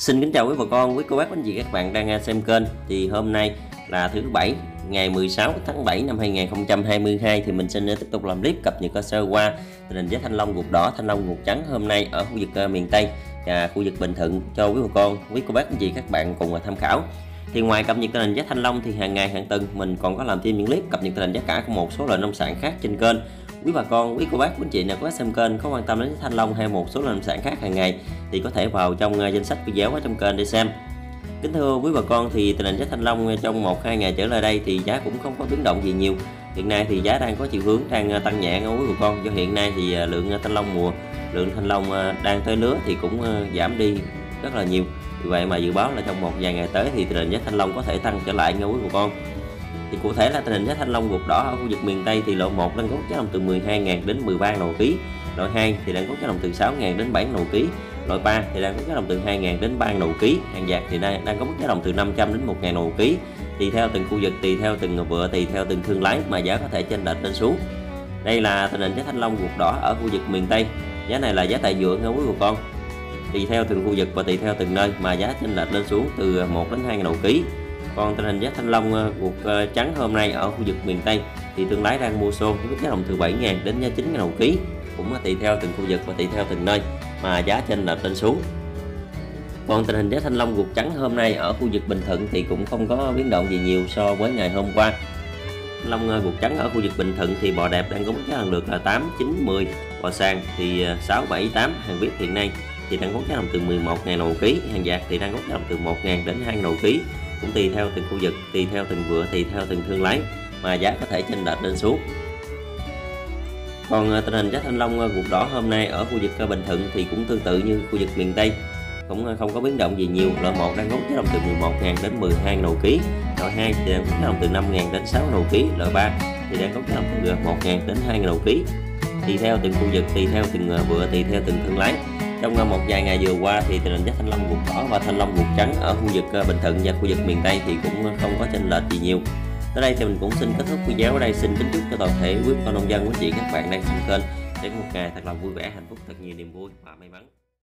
Xin kính chào quý bà con, quý cô bác, anh chị các bạn đang xem kênh. Thì hôm nay là thứ bảy, ngày 16 tháng 7 năm 2022 thì mình xin tiếp tục làm clip cập nhật sơ qua tình hình giá thanh long ruột đỏ, thanh long ruột trắng hôm nay ở khu vực ờ, miền Tây và khu vực Bình Thuận cho quý bà con, quý cô bác, anh chị các bạn cùng tham khảo. Thì ngoài cập nhật tình hình giá thanh long thì hàng ngày hàng tuần mình còn có làm thêm những clip cập nhật tình hình giá cả của một số loại nông sản khác trên kênh quý bà con quý cô bác quý anh chị nào có xem kênh có quan tâm đến thanh long hay một số loại nông sản khác hàng ngày thì có thể vào trong à, danh sách video ở trong kênh để xem. Kính thưa quý bà con, thì tình hình giá thanh long à, trong một, hai ngày trở lại đây thì giá cũng không có biến động gì nhiều. Hiện nay thì giá đang có chiều hướng đang à, tăng nhẹ quý bà con. Do hiện nay thì lượng thanh long mùa, lượng thanh long đang tới lứa thì cũng giảm đi rất là nhiều. Vì vậy mà dự báo là trong một vài ngày tới thì tình hình giá thanh long có thể tăng trở lại nha quý bà con. Thì cụ thể là tình hình giá thanh long ruột đỏ ở khu vực miền Tây thì lộ 1 đang có giá đồng từ 12.000 đến 13 đồng ký. Loại 2 thì đang có giá đồng từ 6.000 đến 7 đồng ký loại 3 thì đang có giá đồng từ 2.000 đến 3.000 đồng ký. Hàng dạt thì đang đang có mức giá đồng từ 500 đến 1.000 đồng ký. Tùy theo từng khu vực, tùy theo từng vựa, tùy theo từng thương lái mà giá có thể chênh lệch lên xuống. Đây là tình hình trái thanh long ruột đỏ ở khu vực miền Tây. Giá này là giá tại vựa nha quý bà con. Tùy theo từng khu vực và tùy theo từng nơi mà giá chênh lệch lên xuống từ 1 đến 2.000 đồng ký. Còn tình hình giá thanh long ờ, ruột ờ, trắng hôm nay ở khu vực miền Tây thì thương lái đang mua xô với giá đồng từ 7.000 đến 9.000 đồng ký. Cũng tùy theo từng khu vực và tùy theo từng nơi mà giá trên là lên xuống. Còn tình hình giá thanh long ruột trắng hôm nay ở khu vực Bình Thuận thì cũng không có biến động gì nhiều so với ngày hôm qua. Thanh long ờ, ruột trắng ở khu vực Bình Thuận thì bò đẹp đang có mức giá lần lượt là 8, 9, 10 bò sàn thì 6, 7, 8 hàng viết hiện nay thì đang có giá đồng từ 11.000 đồng ký. Hàng dạt thì đang có giá đồng từ 1.000 đến 2 đồng ký. Cũng tùy theo từng khu vực tùy theo từng vựa tùy theo từng thương lái mà giá có thể chênh lệch lên xuống còn à, tình hình giá thanh long à, ruột đỏ hôm nay ở khu vực à, Bình Thuận thì cũng tương tự như khu vực miền Tây. Cũng không có biến động gì nhiều loại 1 đang có giá đồng từ 11.000 đến 12 đầu ký. Loại 2 thì đang có giá đồng từ 5.000 đến 6 đầu ký. Loại 3 thì đang có giá đồng từ 1.000 đến 2.000 đầu ký. Tùy theo từng khu vực, tùy theo từng vựa tùy theo từng thương lái. Trong một vài ngày vừa qua thì tình hình giá thanh long ruột đỏ và thanh long ruột trắng ở khu vực Bình Thuận và khu vực miền Tây thì cũng không có chênh lệch gì nhiều tới đây thì mình cũng xin kết thúc video ở đây. Xin kính chúc cho toàn thể quý con nông dân, quý chị, các bạn đang xem kênh. Để một ngày thật là vui vẻ, hạnh phúc, thật nhiều niềm vui và may mắn.